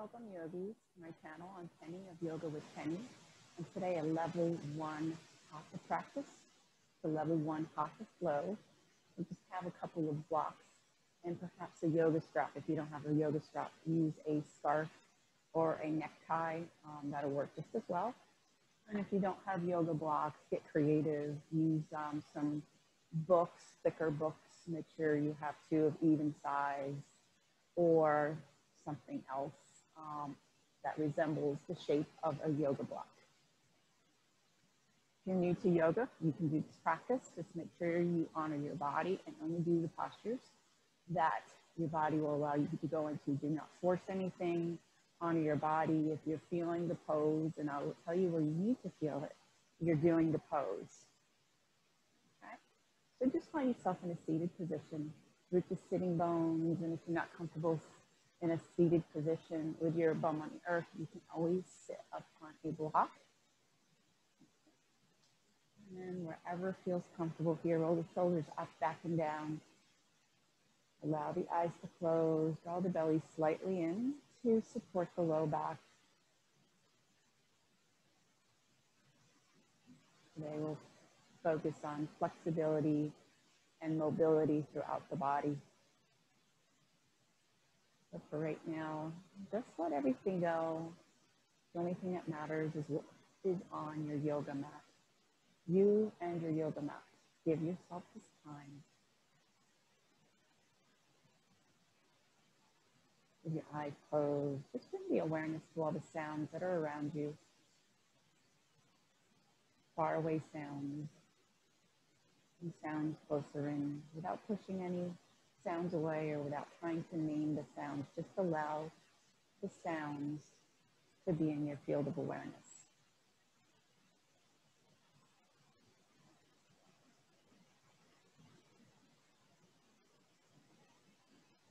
Welcome yogis to my channel on Penny of Yoga with Penny. And today a level one hatha practice, the level one hatha flow. We just have a couple of blocks and perhaps a yoga strap. If you don't have a yoga strap, use a scarf or a necktie. Um, that'll work just as well. And if you don't have yoga blocks, get creative. Use um, some books, thicker books. Make sure you have two of even size or something else um, that resembles the shape of a yoga block. If you're new to yoga, you can do this practice. Just make sure you honor your body and only do the postures that your body will allow you to go into. Do not force anything. Honor your body. If you're feeling the pose, and I will tell you where you need to feel it, you're doing the pose. Okay? So just find yourself in a seated position with the sitting bones, and if you're not comfortable in a seated position with your bum on the earth, you can always sit up on a block. And then wherever feels comfortable here, roll the shoulders up, back, and down. Allow the eyes to close, draw the belly slightly in to support the low back. Today we'll focus on flexibility and mobility throughout the body. But for right now, just let everything go. The only thing that matters is what is on your yoga mat. You and your yoga mat. Give yourself this time. With your eyes closed, just bring the awareness to all the sounds that are around you. Far away sounds and sounds closer in without pushing any sounds away or without trying to name the sounds, just allow the sounds to be in your field of awareness.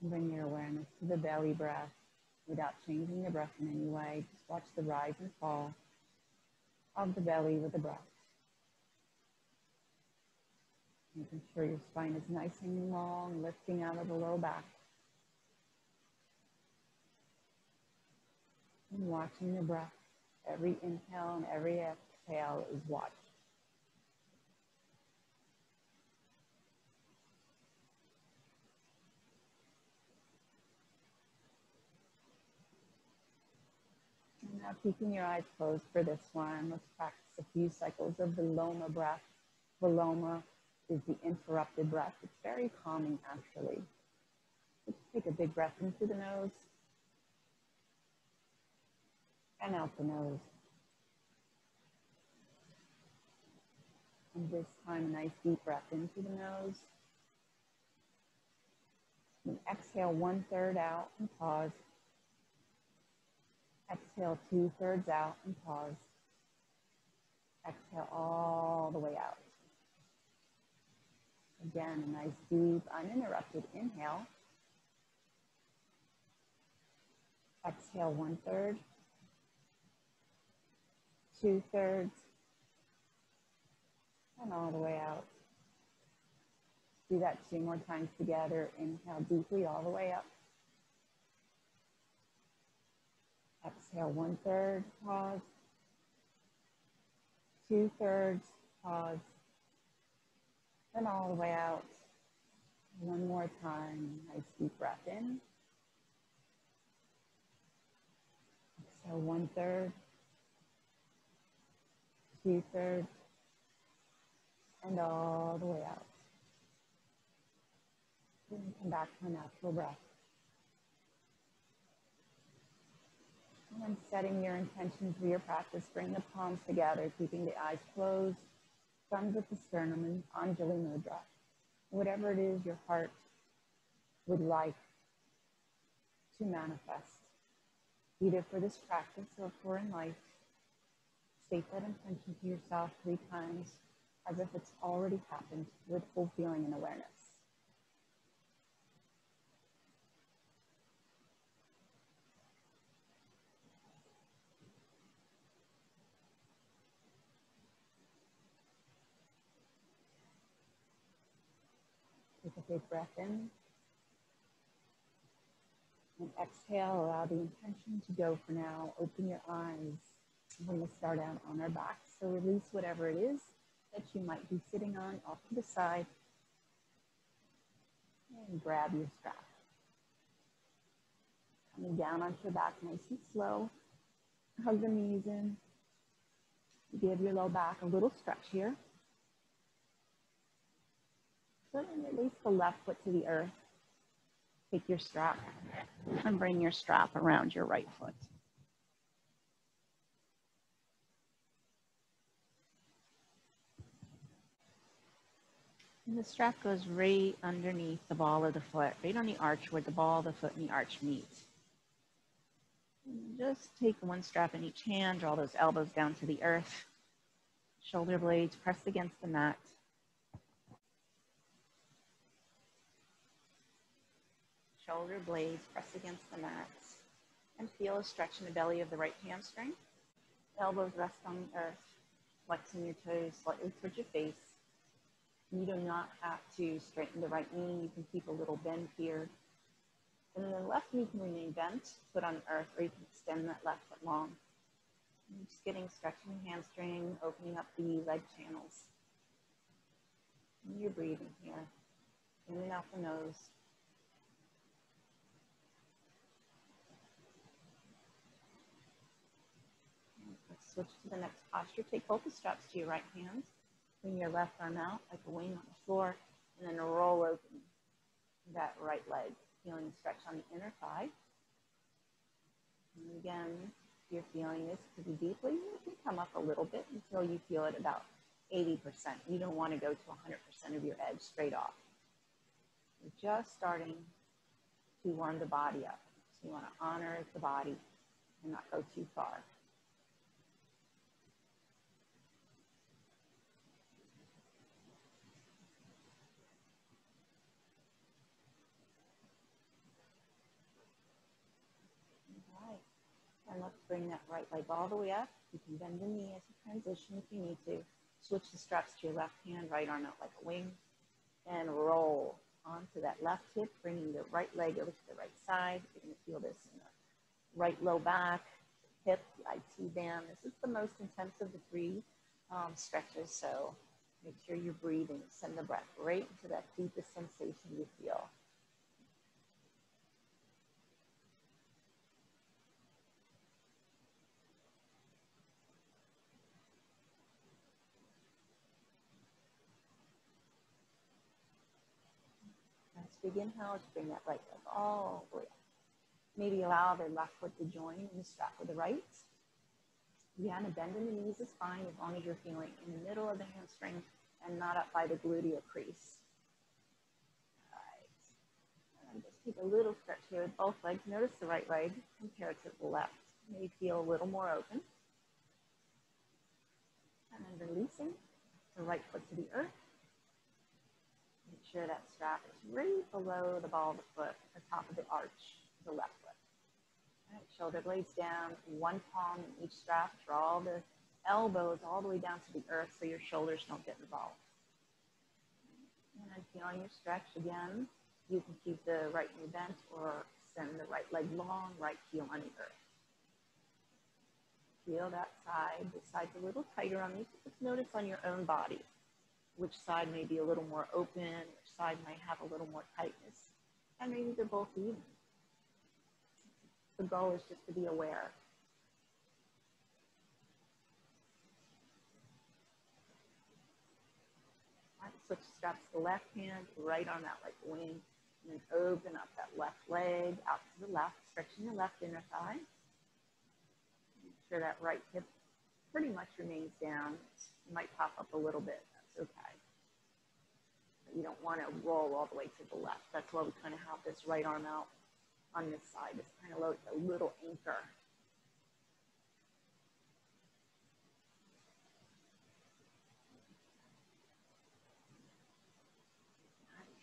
Bring your awareness to the belly breath without changing the breath in any way. Just watch the rise and fall of the belly with the breath. Making sure your spine is nice and long, lifting out of the low back. And watching the breath. Every inhale and every exhale is watched. now keeping your eyes closed for this one, let's practice a few cycles of the Viloma breath. Viloma is the interrupted breath. It's very calming, actually. Take a big breath into the nose and out the nose. And this time, a nice deep breath into the nose. And exhale one third out and pause. Exhale two thirds out and pause. Exhale all the way out. Again, a nice deep, uninterrupted inhale. Exhale one third, two thirds, and all the way out. Do that two more times together. Inhale deeply all the way up. Exhale one third, pause. Two thirds, pause and all the way out. One more time. Nice deep breath in. So one third, two thirds, and all the way out. Then come back to a natural breath. And setting your intention for your practice, bring the palms together, keeping the eyes closed thumbs at the sternum and Anjali Mudra. Whatever it is your heart would like to manifest, either for this practice or for in life. State that intention to yourself three times as if it's already happened with full feeling and awareness. Take a big breath in. And exhale, allow the intention to go for now. Open your eyes. We're going to start out on our back. So release whatever it is that you might be sitting on off to the side. And grab your strap. Coming down onto your back nice and slow. Hug the knees in. Give your low back a little stretch here. Release the left foot to the earth. Take your strap and bring your strap around your right foot. And the strap goes right underneath the ball of the foot, right on the arch where the ball of the foot and the arch meet. And just take one strap in each hand, draw those elbows down to the earth. Shoulder blades pressed against the mat. Shoulder blades press against the mat. And feel a stretch in the belly of the right hamstring. Elbows rest on the earth, flexing your toes slightly towards your face. You do not have to straighten the right knee. You can keep a little bend here. And the left knee can remain bent, foot on earth, or you can extend that left foot long. And just getting stretching the hamstring, opening up the leg channels. And you're breathing here. In and out the nose. Let's switch to the next posture. Take both the straps to your right hand. Bring your left arm out like a wing on the floor, and then roll open that right leg. Feeling the stretch on the inner thigh. And again, if you're feeling this pretty deeply, you can come up a little bit until you feel it about 80%. You don't want to go to 100% of your edge straight off. You're just starting to warm the body up. So you want to honor the body and not go too far. And let's bring that right leg all the way up. You can bend the knee as you transition if you need to. Switch the straps to your left hand, right arm out like a wing, and roll onto that left hip, bringing the right leg over to the right side. You're to feel this in the right low back, hip, IT band. This is the most intense of the three um, stretches, so make sure you're breathing. Send the breath right into that deepest sensation you feel. Big inhale to bring that right leg all the way up. Maybe allow the left foot to join in the strap with the right. Again, a bend in the knees is fine as long as you're feeling in the middle of the hamstring and not up by the gluteal crease. All right. And just take a little stretch here with both legs. Notice the right leg compared to the left. May feel a little more open. And then releasing the right foot to the earth sure that strap is right below the ball of the foot, the top of the arch, the left foot. Right, shoulder blades down, one palm in each strap. Draw the elbows all the way down to the earth so your shoulders don't get involved. And feeling your stretch again. You can keep the right knee bent or send the right leg long, right heel on the earth. Feel that side. The side's a little tighter on me. Just notice on your own body which side may be a little more open, side might have a little more tightness, and maybe they're both even. The goal is just to be aware. Right, switch the left hand, right on that like wing, and then open up that left leg out to the left, stretching your left inner thigh. Make sure that right hip pretty much remains down. It might pop up a little bit that's okay. You don't want to roll all the way to the left. That's why we kind of have this right arm out on this side. It's kind of like a little anchor.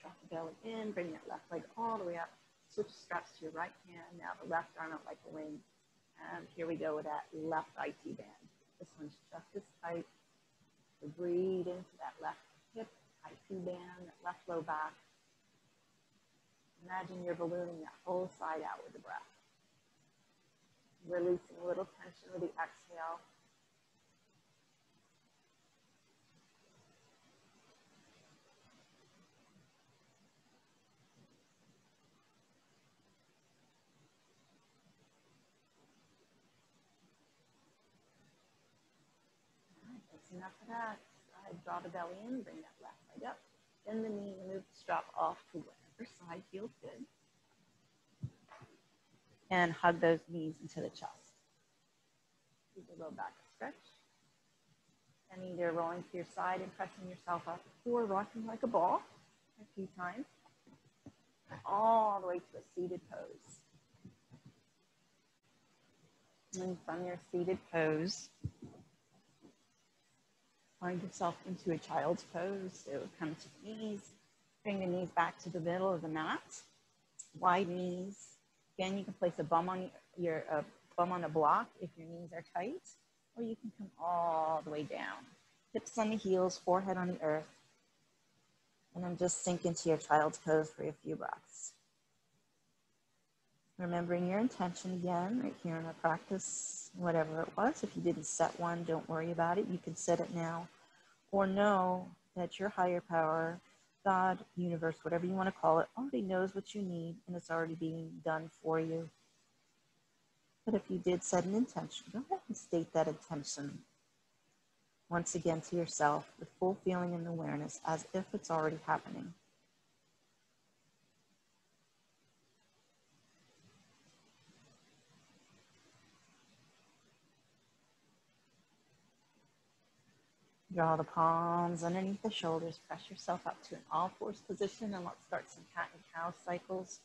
Drop the belly in, bring that left leg all the way up. Switch straps to your right hand. Now the left arm out like a wing. And here we go with that left IT band. This one's just as tight so breathe into that left hip, IT band, left low back. Imagine you're ballooning that whole side out with the breath. Releasing a little tension with the exhale. Enough of that. Side, draw the belly in, bring that left leg up. Bend the knee, move the strap off to whatever side feels good. And hug those knees into the chest. Do the low back stretch. And either rolling to your side and pressing yourself up or rocking like a ball a few times. All the way to a seated pose. And from your seated pose, find yourself into a child's pose. So come to knees, bring the knees back to the middle of the mat. Wide knees. Again, you can place a bum on your bum on a block if your knees are tight, or you can come all the way down. Hips on the heels, forehead on the earth. And then just sink into your child's pose for a few breaths. Remembering your intention again, right here in our practice, whatever it was. If you didn't set one, don't worry about it. You can set it now. Or know that your higher power, God, universe, whatever you want to call it, already knows what you need and it's already being done for you. But if you did set an intention, go ahead and state that intention once again to yourself with full feeling and awareness as if it's already happening. Draw the palms underneath the shoulders. Press yourself up to an all fours position and let's start some cat and cow cycles.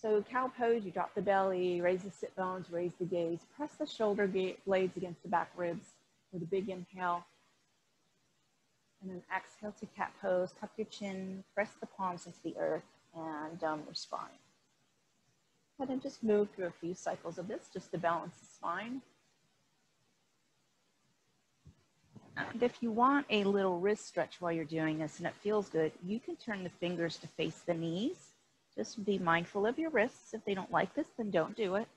So cow pose, you drop the belly, raise the sit bones, raise the gaze, press the shoulder blades against the back ribs with a big inhale. And then exhale to cat pose, tuck your chin, press the palms into the earth and um, down your spine. And then just move through a few cycles of this just to balance the spine. And if you want a little wrist stretch while you're doing this and it feels good, you can turn the fingers to face the knees. Just be mindful of your wrists. If they don't like this, then don't do it.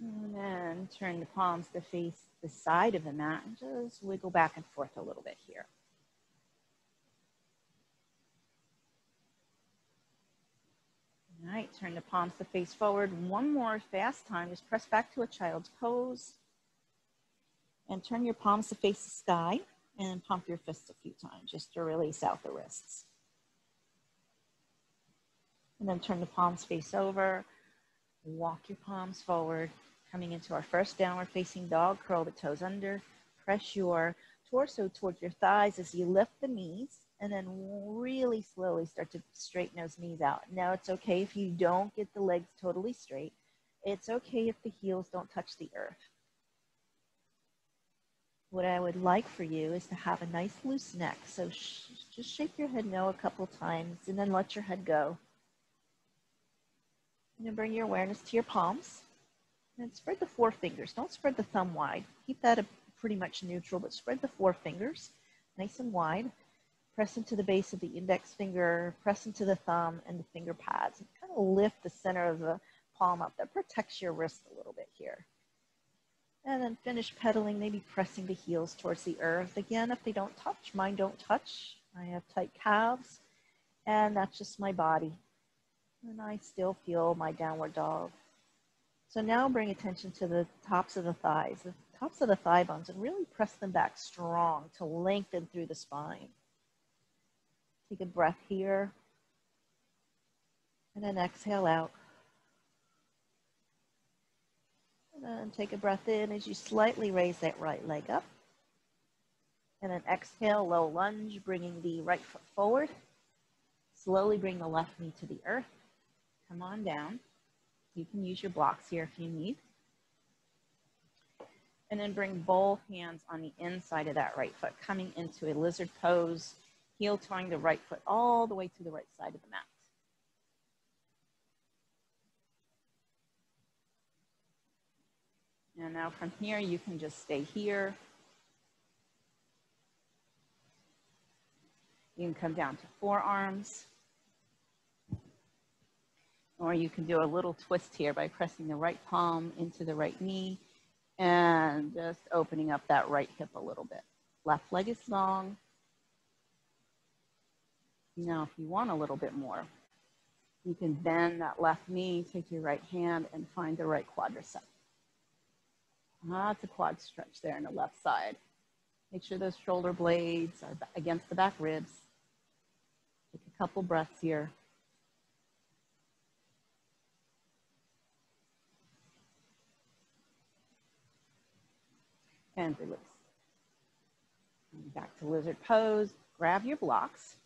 And then turn the palms to face the side of the mat and just wiggle back and forth a little bit here. All right, turn the palms to face forward. One more fast time. Just press back to a child's pose. And turn your palms to face the sky and pump your fists a few times just to release out the wrists. And then turn the palms face over. Walk your palms forward. Coming into our first downward facing dog, curl the toes under. Press your torso towards your thighs as you lift the knees and then really slowly start to straighten those knees out. Now it's okay if you don't get the legs totally straight. It's okay if the heels don't touch the earth. What I would like for you is to have a nice loose neck. So sh just shake your head no a couple times and then let your head go. And then bring your awareness to your palms. And spread the four fingers. Don't spread the thumb wide. Keep that pretty much neutral, but spread the four fingers nice and wide press into the base of the index finger, press into the thumb and the finger pads, and kind of lift the center of the palm up. That protects your wrist a little bit here. And then finish pedaling, maybe pressing the heels towards the earth. Again, if they don't touch, mine don't touch. I have tight calves, and that's just my body. And I still feel my downward dog. So now bring attention to the tops of the thighs, the tops of the thigh bones, and really press them back strong to lengthen through the spine. Take a breath here. And then exhale out. And then take a breath in as you slightly raise that right leg up. And then exhale, low lunge, bringing the right foot forward. Slowly bring the left knee to the earth. Come on down. You can use your blocks here if you need. And then bring both hands on the inside of that right foot, coming into a lizard pose heel toeing the right foot all the way to the right side of the mat. And now from here, you can just stay here. You can come down to forearms. Or you can do a little twist here by pressing the right palm into the right knee and just opening up that right hip a little bit. Left leg is long. Now, if you want a little bit more, you can bend that left knee, take your right hand and find the right quadricep. Lots of quad stretch there on the left side. Make sure those shoulder blades are against the back ribs. Take a couple breaths here. And release. Back to lizard pose. Grab your blocks.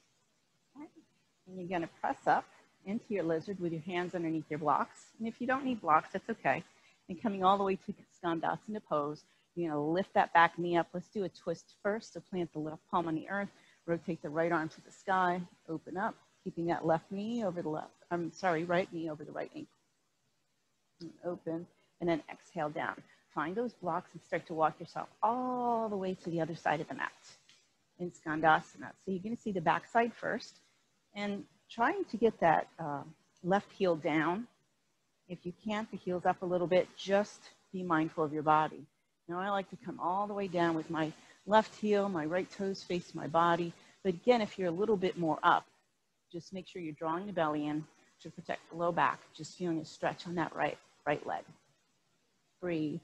And you're gonna press up into your lizard with your hands underneath your blocks. And if you don't need blocks, that's okay. And coming all the way to Skandasana pose, you're gonna lift that back knee up. Let's do a twist first. So plant the left palm on the earth, rotate the right arm to the sky, open up, keeping that left knee over the left, I'm sorry, right knee over the right ankle. And open, and then exhale down. Find those blocks and start to walk yourself all the way to the other side of the mat in Skandasana. So you're gonna see the back side first and trying to get that uh, left heel down. If you can't, the heel's up a little bit, just be mindful of your body. Now I like to come all the way down with my left heel, my right toes face my body. But again, if you're a little bit more up, just make sure you're drawing the belly in to protect the low back, just feeling a stretch on that right, right leg. Breathe.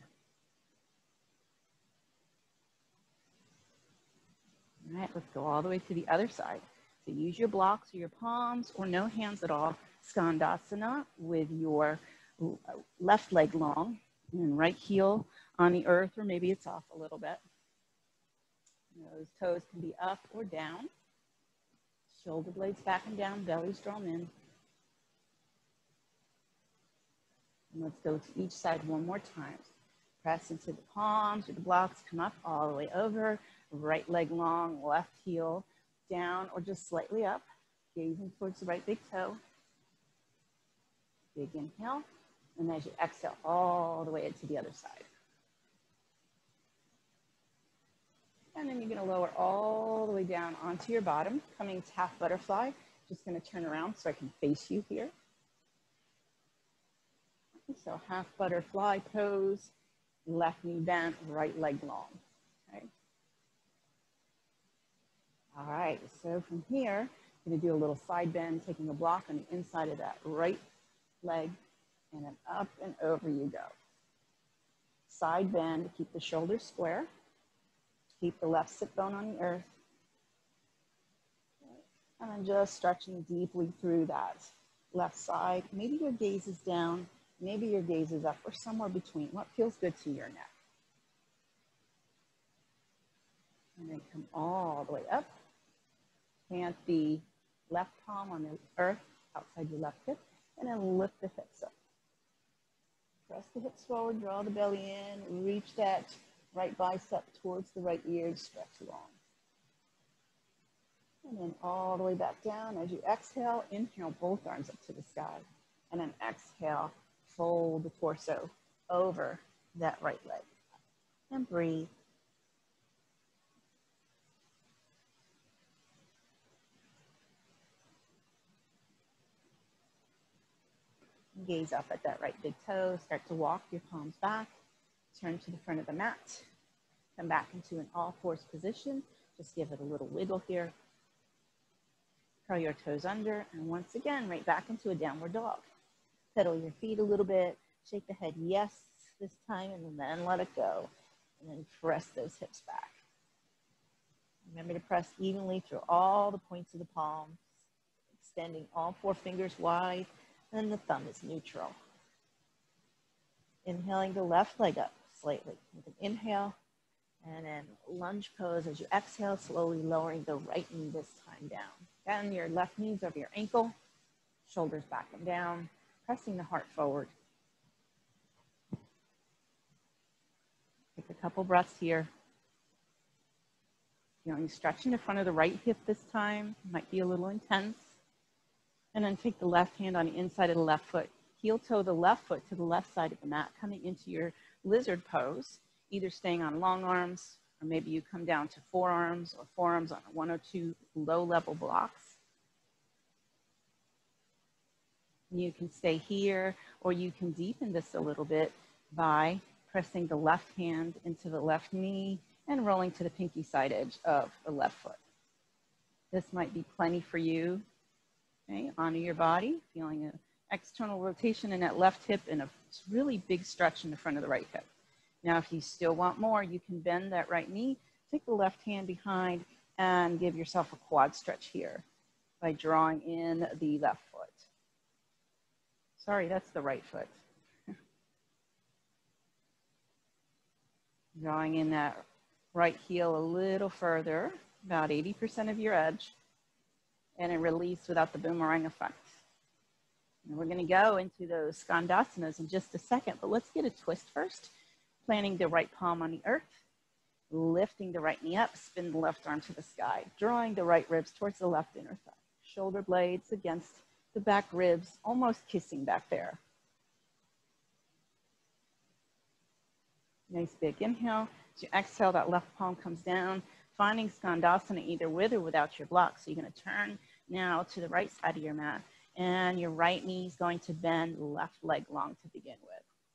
All right, let's go all the way to the other side. So use your blocks or your palms or no hands at all. Skandasana with your left leg long and right heel on the earth, or maybe it's off a little bit. Those toes can be up or down. Shoulder blades back and down, belly's drawn in. And let's go to each side one more time. Press into the palms or the blocks, come up all the way over. Right leg long, left heel down or just slightly up, gazing towards the right big toe. Big inhale. And as you exhale, all the way to the other side. And then you're gonna lower all the way down onto your bottom, coming to half butterfly. Just gonna turn around so I can face you here. So half butterfly pose, left knee bent, right leg long. Okay. All right, so from here, I'm gonna do a little side bend, taking a block on the inside of that right leg, and then up and over you go. Side bend, to keep the shoulders square. Keep the left sit bone on the earth. And then just stretching deeply through that left side. Maybe your gaze is down, maybe your gaze is up, or somewhere between. What feels good to your neck? And then come all the way up. Plant the left palm on the earth outside your left hip, and then lift the hips up. Press the hips forward, draw the belly in, reach that right bicep towards the right ear, stretch long. And then all the way back down. As you exhale, inhale both arms up to the sky. And then exhale, fold the torso over that right leg. And breathe. Gaze up at that right big toe. Start to walk your palms back. Turn to the front of the mat. Come back into an all fours position. Just give it a little wiggle here. Curl your toes under. And once again, right back into a downward dog. Pedal your feet a little bit. Shake the head yes this time and then let it go. And then press those hips back. Remember to press evenly through all the points of the palms, extending all four fingers wide, and the thumb is neutral. Inhaling the left leg up slightly with an inhale and then lunge pose as you exhale, slowly lowering the right knee this time down. Down your left knees over your ankle, shoulders back and down, pressing the heart forward. Take a couple breaths here. Know, you stretching the front of the right hip this time, might be a little intense. And then take the left hand on the inside of the left foot. Heel toe the left foot to the left side of the mat, coming into your lizard pose, either staying on long arms, or maybe you come down to forearms or forearms on one or two low level blocks. You can stay here, or you can deepen this a little bit by pressing the left hand into the left knee and rolling to the pinky side edge of the left foot. This might be plenty for you. Okay, onto your body, feeling an external rotation in that left hip and a really big stretch in the front of the right hip. Now, if you still want more, you can bend that right knee, take the left hand behind and give yourself a quad stretch here by drawing in the left foot. Sorry, that's the right foot. drawing in that right heel a little further, about 80% of your edge, and a release without the boomerang effect. And we're gonna go into those Skandasanas in just a second, but let's get a twist first. Planting the right palm on the earth, lifting the right knee up, spin the left arm to the sky, drawing the right ribs towards the left inner thigh. Shoulder blades against the back ribs, almost kissing back there. Nice big inhale. As you exhale, that left palm comes down, finding Skandasana either with or without your block. So you're gonna turn now to the right side of your mat and your right knee is going to bend left leg long to begin with.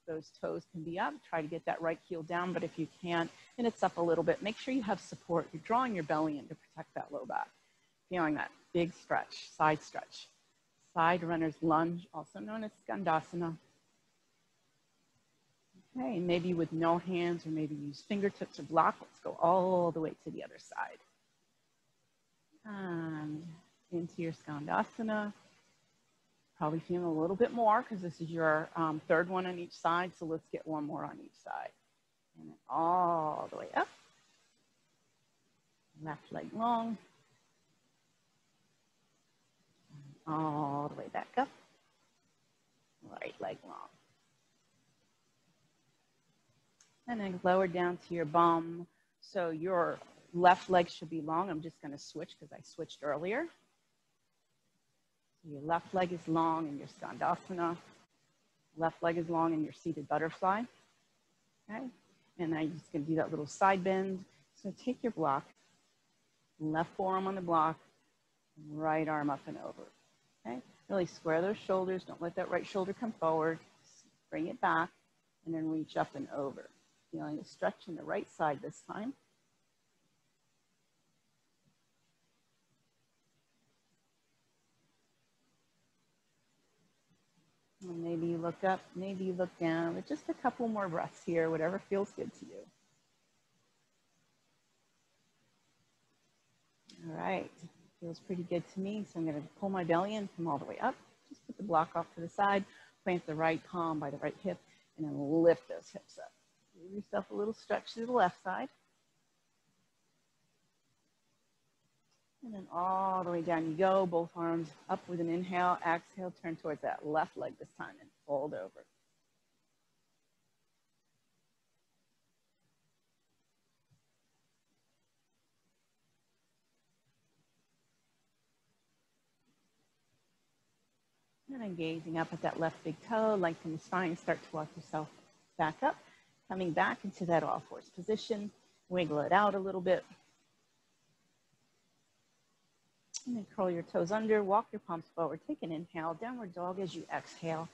Those toes can be up, try to get that right heel down, but if you can't, and it's up a little bit, make sure you have support. You're drawing your belly in to protect that low back. Feeling that big stretch, side stretch. Side runner's lunge, also known as Skandasana. Okay, maybe with no hands or maybe use fingertips or block. Let's go all the way to the other side. And into your Skandasana. Probably feeling a little bit more because this is your um, third one on each side. So let's get one more on each side. And all the way up. Left leg long. All the way back up. Right leg long. And then lower down to your bum. So your left leg should be long. I'm just going to switch because I switched earlier. Your left leg is long in your Skandasana. Left leg is long in your seated butterfly. Okay. And I'm just going to do that little side bend. So take your block, left forearm on the block, right arm up and over. Okay. Really square those shoulders. Don't let that right shoulder come forward. Bring it back and then reach up and over. Feeling the stretch in the right side this time. And maybe you look up, maybe you look down, but just a couple more breaths here, whatever feels good to you. All right, feels pretty good to me. So I'm gonna pull my belly in, come all the way up, just put the block off to the side, plant the right palm by the right hip, and then lift those hips up. Give yourself a little stretch to the left side. And then all the way down you go, both arms up with an inhale, exhale, turn towards that left leg this time and fold over. And then gazing up at that left big toe, lengthen the spine, start to walk yourself back up, coming back into that all fours position, wiggle it out a little bit, and then curl your toes under, walk your palms forward, take an inhale, downward dog as you exhale.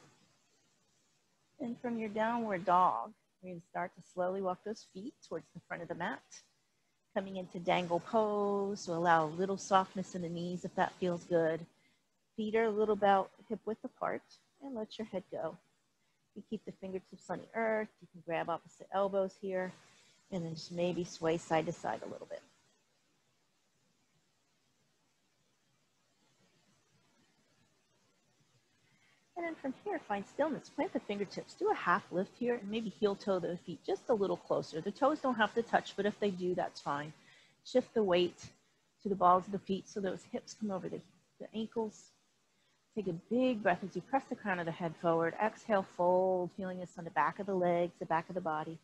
And from your downward dog, we're gonna start to slowly walk those feet towards the front of the mat. Coming into dangle pose, so allow a little softness in the knees if that feels good. Feet are a little about hip width apart and let your head go. You keep the fingertips on the earth, you can grab opposite elbows here and then just maybe sway side to side a little bit. And then from here, find stillness. Plant the fingertips. Do a half lift here and maybe heel toe the feet just a little closer. The toes don't have to touch, but if they do, that's fine. Shift the weight to the balls of the feet so those hips come over the, the ankles. Take a big breath as you press the crown of the head forward. Exhale, fold, feeling this on the back of the legs, the back of the body.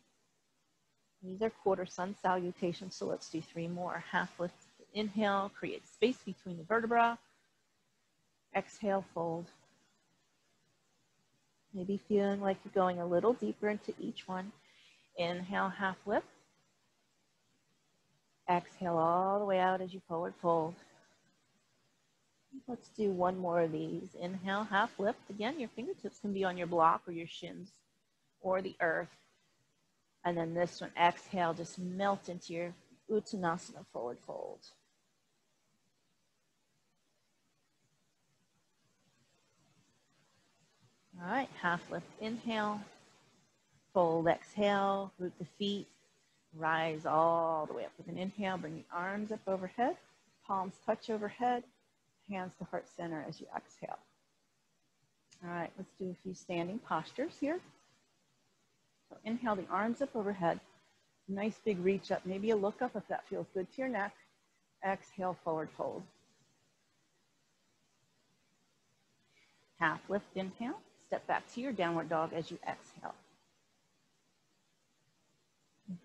These are quarter sun salutations, so let's do three more. Half lift, inhale, create space between the vertebra. Exhale, fold. Maybe feeling like you're going a little deeper into each one. Inhale, half lift. Exhale all the way out as you forward fold. Let's do one more of these. Inhale, half lift. Again, your fingertips can be on your block or your shins or the earth. And then this one, exhale, just melt into your Uttanasana forward fold. All right, half lift, inhale, fold, exhale, root the feet, rise all the way up with an inhale, bring the arms up overhead, palms touch overhead, hands to heart center as you exhale. All right, let's do a few standing postures here. So inhale the arms up overhead, nice big reach up, maybe a look up if that feels good to your neck. Exhale, forward fold. Half lift, inhale. Step back to your downward dog as you exhale.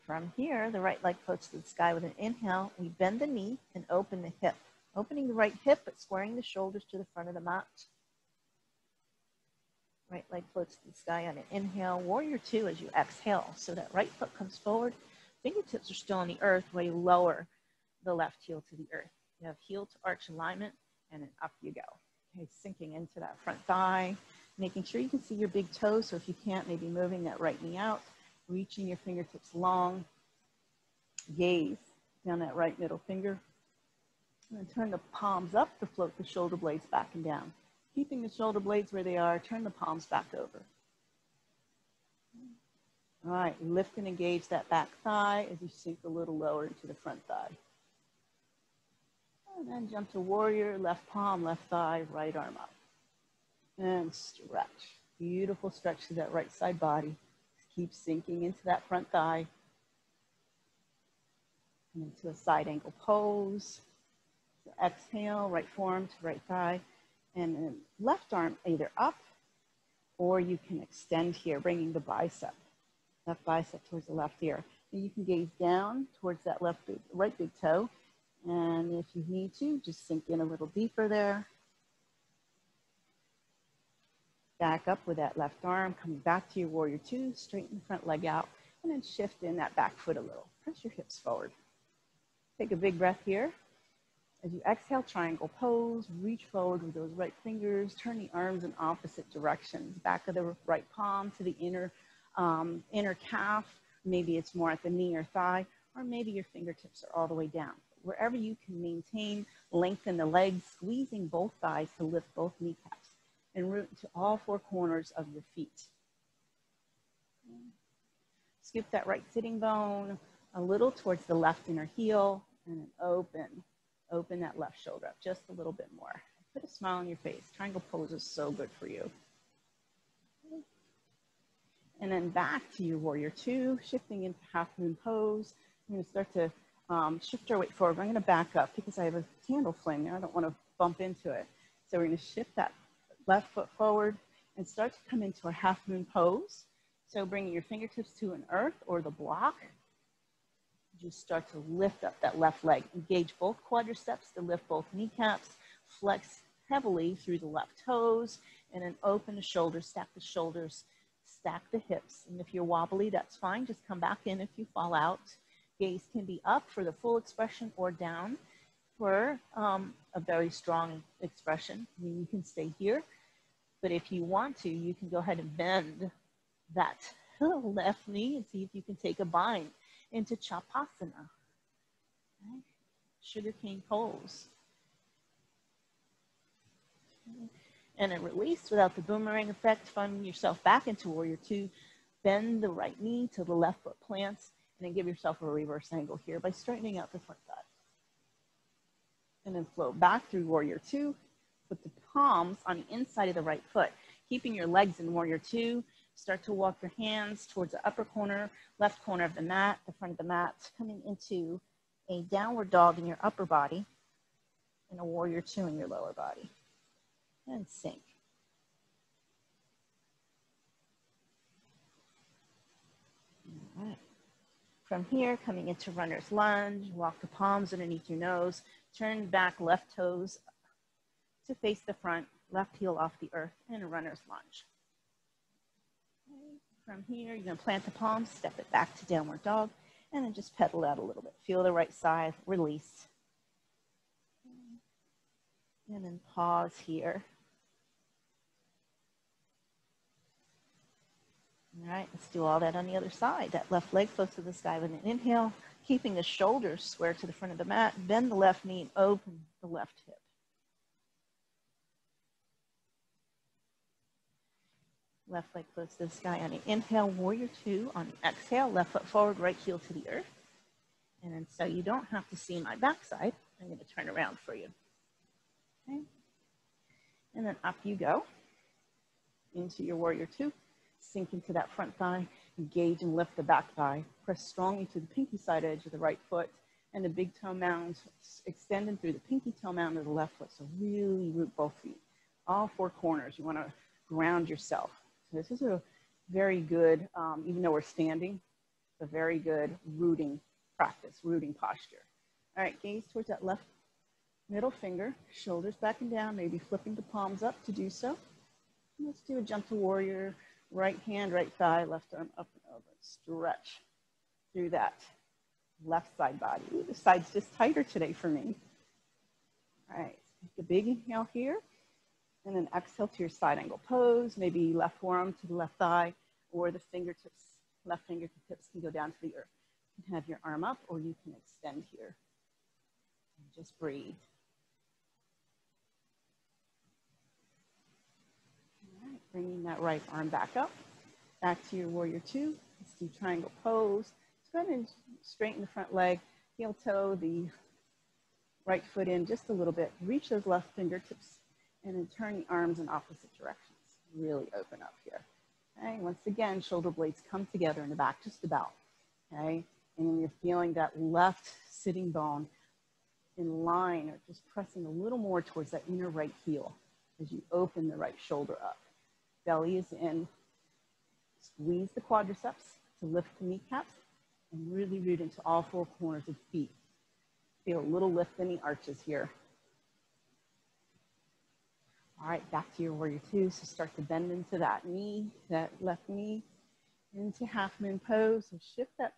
From here, the right leg floats to the sky with an inhale. We bend the knee and open the hip. Opening the right hip, but squaring the shoulders to the front of the mat. Right leg floats to the sky on an inhale. Warrior two as you exhale. So that right foot comes forward. Fingertips are still on the earth while you lower the left heel to the earth. You have heel to arch alignment and then up you go. Okay, sinking into that front thigh making sure you can see your big toe. So if you can't, maybe moving that right knee out, reaching your fingertips long, gaze down that right middle finger. And turn the palms up to float the shoulder blades back and down. Keeping the shoulder blades where they are, turn the palms back over. All right, lift and engage that back thigh as you sink a little lower into the front thigh. And then jump to warrior, left palm, left thigh, right arm up and stretch. Beautiful stretch to that right side body. Keep sinking into that front thigh. And into a side angle pose. Exhale, right forearm to right thigh. And then left arm either up or you can extend here, bringing the bicep, left bicep towards the left ear. And you can gaze down towards that left big, right big toe. And if you need to, just sink in a little deeper there. Back up with that left arm, coming back to your warrior two, straighten the front leg out, and then shift in that back foot a little. Press your hips forward. Take a big breath here. As you exhale, triangle pose, reach forward with those right fingers, turn the arms in opposite directions. Back of the right palm to the inner, um, inner calf. Maybe it's more at the knee or thigh, or maybe your fingertips are all the way down. Wherever you can maintain, lengthen the legs, squeezing both thighs to lift both kneecaps and root to all four corners of your feet. Scoop that right sitting bone a little towards the left inner heel and open, open that left shoulder up just a little bit more. Put a smile on your face. Triangle pose is so good for you. And then back to your warrior two, shifting into half moon pose. I'm gonna start to um, shift our weight forward. I'm gonna back up because I have a candle flame there. I don't wanna bump into it. So we're gonna shift that left foot forward, and start to come into a half moon pose. So bringing your fingertips to an earth or the block. Just start to lift up that left leg. Engage both quadriceps to lift both kneecaps. Flex heavily through the left toes and then open the shoulders, stack the shoulders, stack the hips. And if you're wobbly, that's fine. Just come back in if you fall out. Gaze can be up for the full expression or down for um, a very strong expression. I mean, you can stay here but if you want to, you can go ahead and bend that left knee and see if you can take a bind into Chapasana. Okay. Sugar cane pose. Okay. And then release without the boomerang effect, fun yourself back into warrior two. Bend the right knee to the left foot plants, and then give yourself a reverse angle here by straightening out the front thigh. And then float back through warrior two, Put the palms on the inside of the right foot, keeping your legs in warrior two. Start to walk your hands towards the upper corner, left corner of the mat, the front of the mat, coming into a downward dog in your upper body and a warrior two in your lower body. And sink. From here, coming into runner's lunge, walk the palms underneath your nose, turn back left toes to face the front, left heel off the earth, and runner's lunge. From here, you're gonna plant the palms, step it back to downward dog, and then just pedal out a little bit. Feel the right side, release. And then pause here. All right, let's do all that on the other side. That left leg close to the sky with an inhale, keeping the shoulders square to the front of the mat. Bend the left knee open the left hip. Left leg close to the sky on the inhale, warrior two. On exhale, left foot forward, right heel to the earth. And so you don't have to see my backside, I'm gonna turn around for you. Okay. And then up you go into your warrior two. Sink into that front thigh, engage and lift the back thigh. Press strongly to the pinky side edge of the right foot and the big toe mound extending through the pinky toe mound of the left foot. So really root both feet. All four corners. You wanna ground yourself. So this is a very good, um, even though we're standing, a very good rooting practice, rooting posture. All right, gaze towards that left middle finger, shoulders back and down, maybe flipping the palms up to do so. Let's do a gentle warrior, right hand, right thigh, left arm up and over. Stretch through that left side body. Ooh, the side's just tighter today for me. All right, take a big inhale here. And then exhale to your side angle pose, maybe left forearm to the left thigh, or the fingertips, left fingertips can go down to the earth. You can have your arm up, or you can extend here. And just breathe. Bringing that right arm back up, back to your warrior two. Let's do triangle pose. Just go ahead and straighten the front leg, heel toe the right foot in just a little bit. Reach those left fingertips and then turn the arms in opposite directions. Really open up here. Okay, once again, shoulder blades come together in the back, just about. Okay, and you're feeling that left sitting bone in line or just pressing a little more towards that inner right heel as you open the right shoulder up. Belly is in. Squeeze the quadriceps to lift the kneecaps and really root into all four corners of feet. Feel a little lift in the arches here. All right, back to your warrior two. So start to bend into that knee, that left knee, into half moon pose. So shift that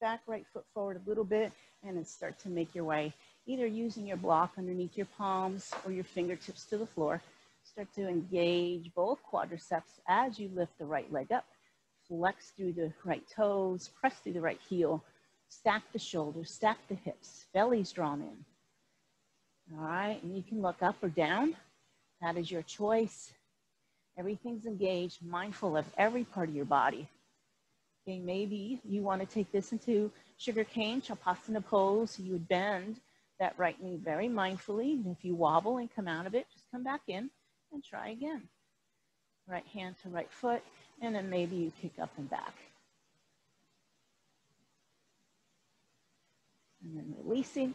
back right foot forward a little bit and then start to make your way, either using your block underneath your palms or your fingertips to the floor. Start to engage both quadriceps as you lift the right leg up. Flex through the right toes, press through the right heel, stack the shoulders, stack the hips, belly's drawn in. All right, and you can look up or down that is your choice. Everything's engaged, mindful of every part of your body. Okay, maybe you want to take this into sugar cane, Chapasana pose. You would bend that right knee very mindfully. And if you wobble and come out of it, just come back in and try again. Right hand to right foot, and then maybe you kick up and back. And then releasing,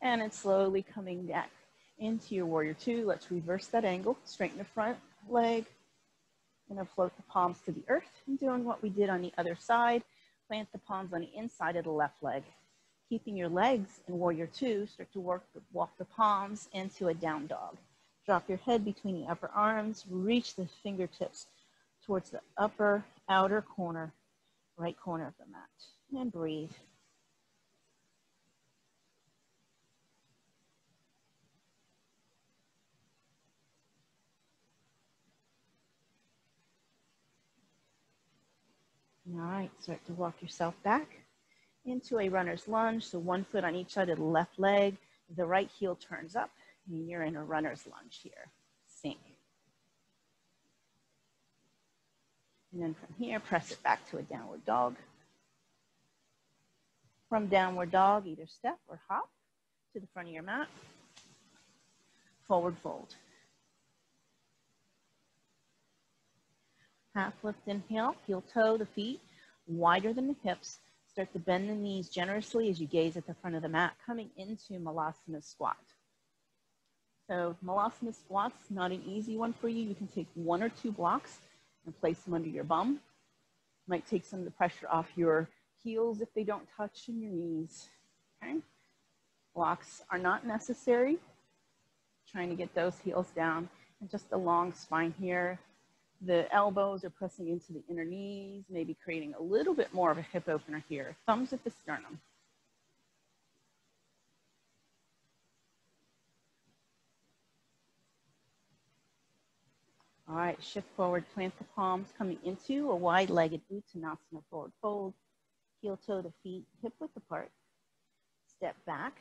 and then slowly coming back into your warrior two. Let's reverse that angle, straighten the front leg, and float the palms to the earth and doing what we did on the other side. Plant the palms on the inside of the left leg. Keeping your legs in warrior two, start to work, walk the palms into a down dog. Drop your head between the upper arms, reach the fingertips towards the upper outer corner, right corner of the mat, and breathe. All right, start to walk yourself back into a runner's lunge. So one foot on each side of the left leg. The right heel turns up and you're in a runner's lunge here. Sink. And then from here, press it back to a downward dog. From downward dog, either step or hop to the front of your mat. Forward fold. half lift inhale, heel toe the feet wider than the hips. Start to bend the knees generously as you gaze at the front of the mat, coming into Malasana squat. So Malasana squats, not an easy one for you. You can take one or two blocks and place them under your bum. Might take some of the pressure off your heels if they don't touch in your knees. Okay? Blocks are not necessary. Trying to get those heels down and just a long spine here The elbows are pressing into the inner knees, maybe creating a little bit more of a hip opener here. Thumbs at the sternum. All right, shift forward, plant the palms coming into a wide-legged Uttanasana forward fold. Heel toe to feet hip width apart. Step back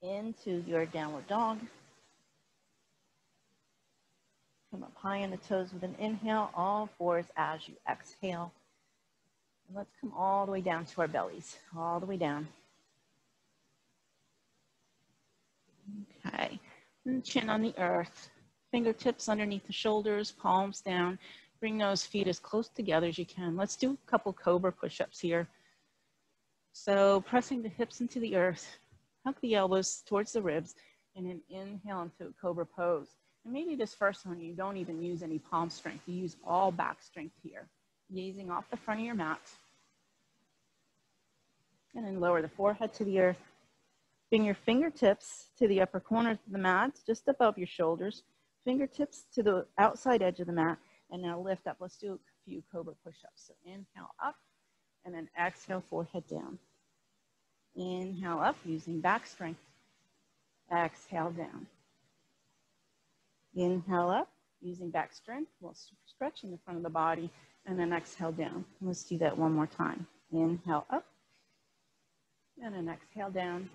into your downward dog. Come up high on the toes with an inhale, all fours as you exhale. And let's come all the way down to our bellies, all the way down. Okay, and chin on the earth. Fingertips underneath the shoulders, palms down. Bring those feet as close together as you can. Let's do a couple cobra push-ups here. So pressing the hips into the earth, hug the elbows towards the ribs, and then inhale into a cobra pose. And maybe this first one, you don't even use any palm strength. You use all back strength here. Gazing off the front of your mat. And then lower the forehead to the earth. Bring your fingertips to the upper corners of the mat, just above your shoulders fingertips to the outside edge of the mat, and now lift up. Let's do a few cobra push-ups. So inhale up, and then exhale, forehead down. Inhale up using back strength. Exhale down. Inhale up using back strength while stretching the front of the body, and then exhale down. Let's do that one more time. Inhale up, and then exhale down.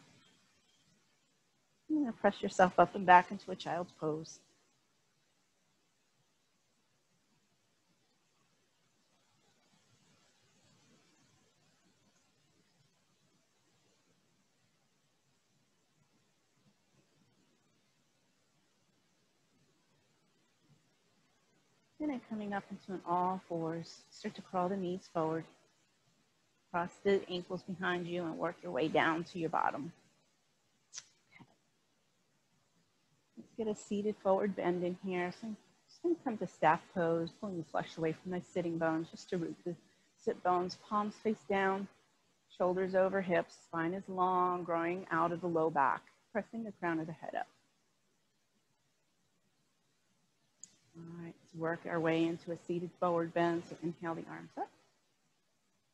And then press yourself up and back into a child's pose. And coming up into an all fours, start to crawl the knees forward. Cross the ankles behind you and work your way down to your bottom. Okay. Let's get a seated forward bend in here. So just gonna come to staff pose, pulling the flesh away from the sitting bones, just to root the sit bones, palms face down, shoulders over hips, spine is long, growing out of the low back, pressing the crown of the head up. All right, work our way into a seated forward bend. So inhale the arms up.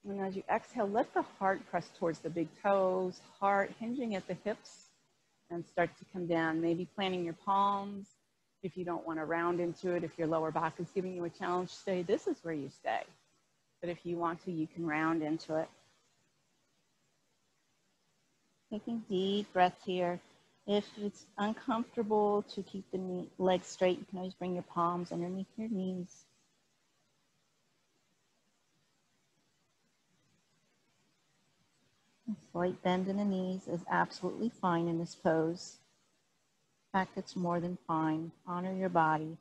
And as you exhale, let the heart press towards the big toes, heart hinging at the hips and start to come down. Maybe planting your palms. If you don't want to round into it, if your lower back is giving you a challenge, stay. This is where you stay. But if you want to, you can round into it. Taking deep breaths here. If it's uncomfortable to keep the knee, legs straight, you can always bring your palms underneath your knees. A slight bend in the knees is absolutely fine in this pose. In fact, it's more than fine. Honor your body.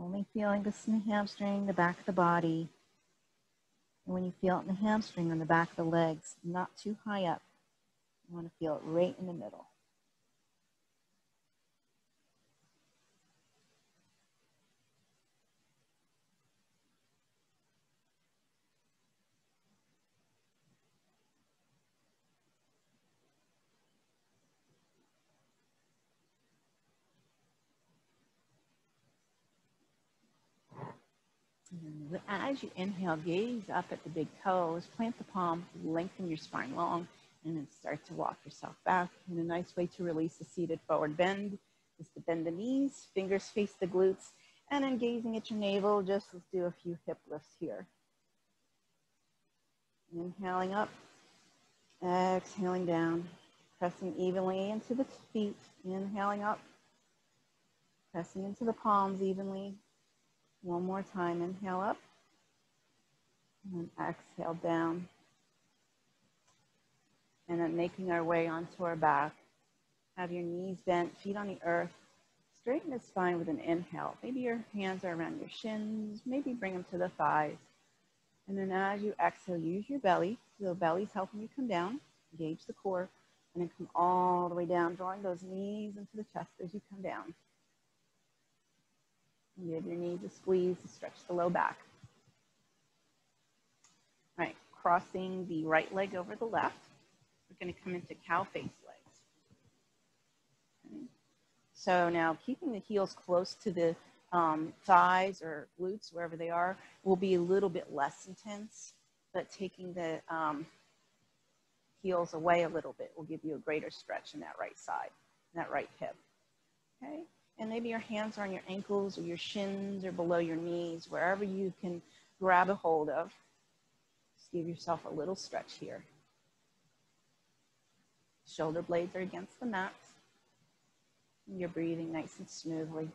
Only feeling this in the hamstring, the back of the body. And when you feel it in the hamstring on the back of the legs, not too high up, you want to feel it right in the middle. As you inhale, gaze up at the big toes, plant the palm, lengthen your spine long, and then start to walk yourself back. And a nice way to release a seated forward bend is to bend the knees, fingers face the glutes, and then gazing at your navel, just let's do a few hip lifts here. Inhaling up, exhaling down, pressing evenly into the feet, inhaling up, pressing into the palms evenly. One more time, inhale up, and exhale down and then making our way onto our back. Have your knees bent, feet on the earth. Straighten the spine with an inhale. Maybe your hands are around your shins. Maybe bring them to the thighs. And then as you exhale, use your belly. The belly's helping you come down. Engage the core. And then come all the way down, drawing those knees into the chest as you come down. And give your knees a squeeze to stretch the low back. All right, crossing the right leg over the left going to come into cow face legs. Okay. So now keeping the heels close to the um, thighs or glutes, wherever they are, will be a little bit less intense, but taking the um, heels away a little bit will give you a greater stretch in that right side, that right hip. Okay, and maybe your hands are on your ankles or your shins or below your knees, wherever you can grab a hold of. Just give yourself a little stretch here. Shoulder blades are against the mat. You're breathing nice and smoothly.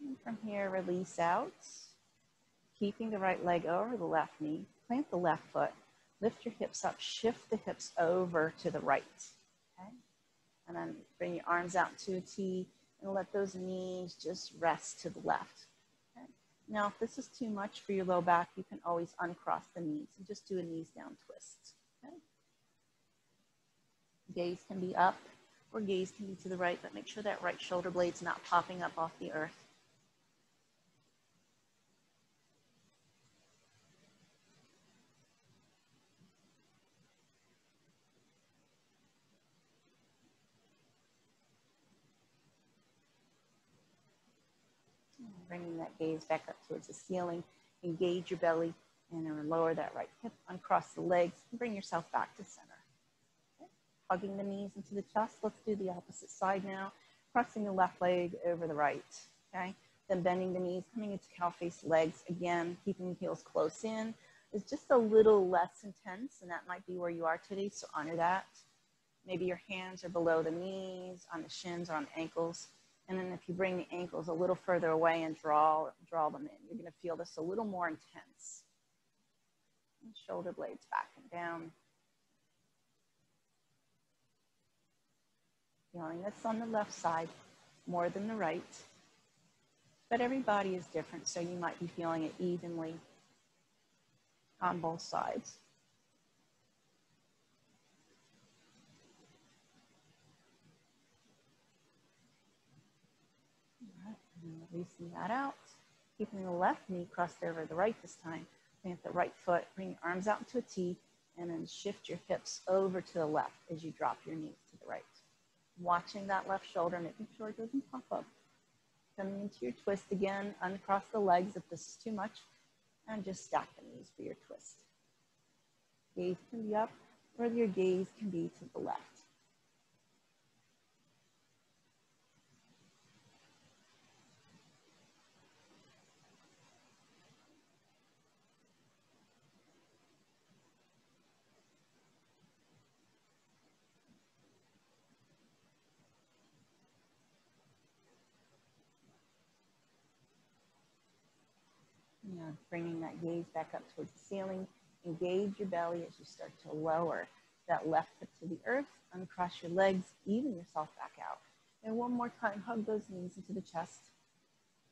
And from here, release out, keeping the right leg over the left knee. Plant the left foot. Lift your hips up. Shift the hips over to the right. Okay? And then bring your arms out to a T and let those knees just rest to the left. Now, if this is too much for your low back, you can always uncross the knees and just do a knees down twist. Okay? Gaze can be up or gaze can be to the right, but make sure that right shoulder blade's not popping up off the earth. bringing that gaze back up towards the ceiling. Engage your belly and then lower that right hip, uncross the legs, and bring yourself back to center. Okay. Hugging the knees into the chest. Let's do the opposite side now. Crossing the left leg over the right. Okay. Then bending the knees, coming into cow face legs again, keeping the heels close in. Is just a little less intense, and that might be where you are today, so honor that. Maybe your hands are below the knees, on the shins, or on the ankles. And then if you bring the ankles a little further away and draw, draw them in, you're gonna feel this a little more intense. And shoulder blades back and down. Feeling this on the left side more than the right. But everybody is different, so you might be feeling it evenly on both sides. Releasing that out. Keeping the left knee crossed over the right this time. Plant the right foot, bring your arms out into a T, and then shift your hips over to the left as you drop your knees to the right. Watching that left shoulder, making sure it doesn't pop up. Coming into your twist again, uncross the legs if this is too much, and just stack the knees for your twist. Gaze can be up, or your gaze can be to the left. Bringing that gaze back up towards the ceiling. Engage your belly as you start to lower that left foot to the earth. Uncross your legs, even yourself back out. And one more time, hug those knees into the chest.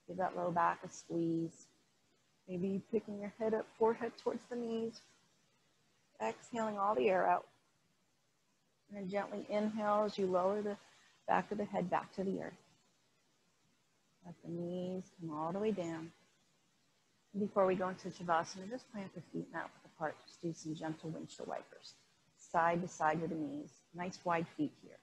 Give that low back a squeeze. Maybe picking your head up, forehead towards the knees. Exhaling all the air out. And then gently inhale as you lower the back of the head back to the earth. Let the knees come all the way down. Before we go into Shavasana, just plant the feet mat width apart. Just do some gentle windshield wipers. Side to side with the knees. Nice wide feet here.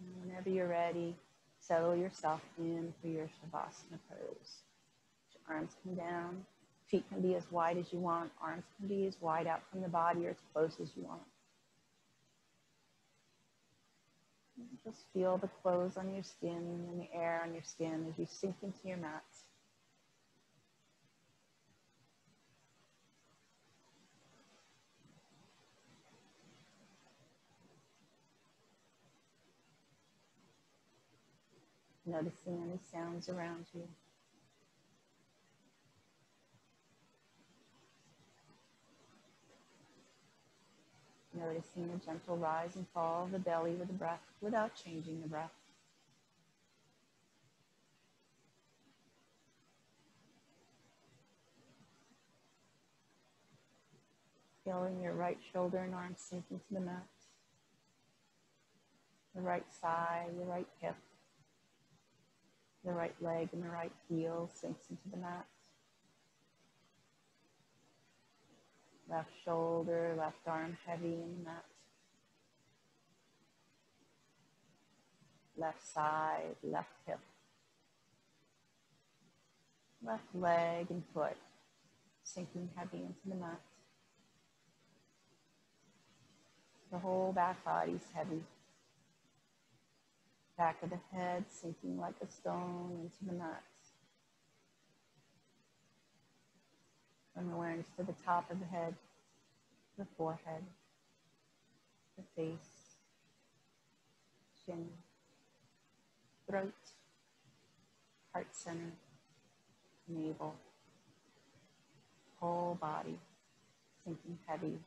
And whenever you're ready, settle yourself in for your Shavasana pose. Your arms come down. Feet can be as wide as you want. Arms can be as wide out from the body or as close as you want. Just feel the clothes on your skin and the air on your skin as you sink into your mat. Noticing any sounds around you. Noticing the gentle rise and fall of the belly with the breath without changing the breath. Feeling your right shoulder and arm sink into the mat. The right thigh, the right hip, the right leg and the right heel sinks into the mat. Left shoulder, left arm heavy in the mat. Left side, left hip. Left leg and foot sinking heavy into the mat. The whole back body's heavy. Back of the head sinking like a stone into the mat. Bring awareness to the top of the head, the forehead, the face, chin, throat, heart center, navel, whole body sinking heavy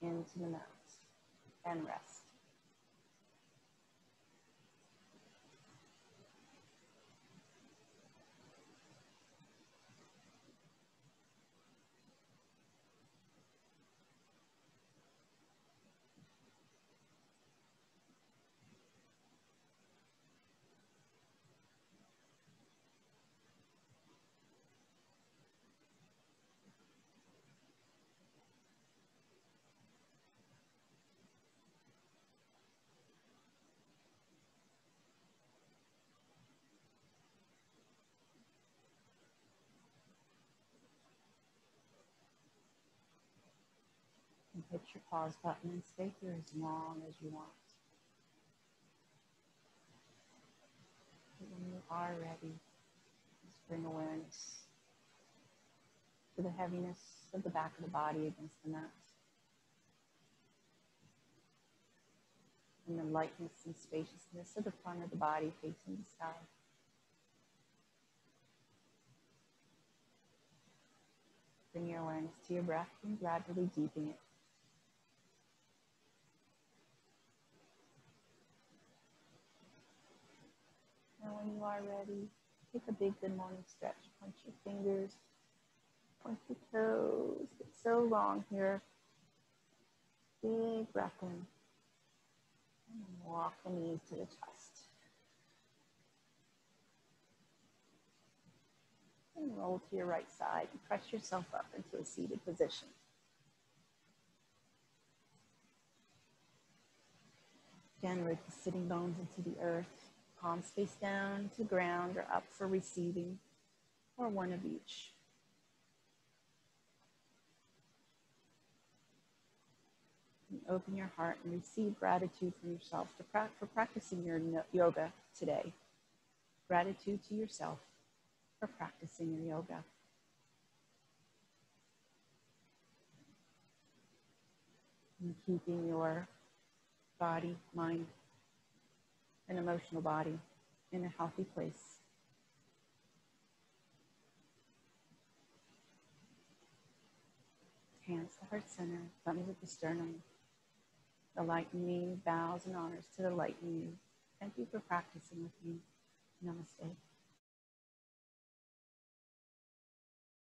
into the mat and rest. And hit your pause button and stay here as long as you want. When you are ready, just bring awareness to the heaviness of the back of the body against the mat. And the lightness and spaciousness of the front of the body facing the sky. Bring your awareness to your breath and gradually deepen it. When you are ready, take a big good morning stretch. Point your fingers, point your toes. It's so long here. Big breath in. And walk the knees to the chest. And roll to your right side and press yourself up into a seated position. Root the sitting bones into the earth palms face down to ground or up for receiving, or one of each. And open your heart and receive gratitude from yourself pra- for practicing your no- yoga today. Gratitude to yourself for practicing your yoga. And keeping your body, mind, and emotional body in a healthy place. Hands to heart center, thumbs at the sternum. The light in me bows and honors to the lightning. Thank you for practicing with me. Namaste.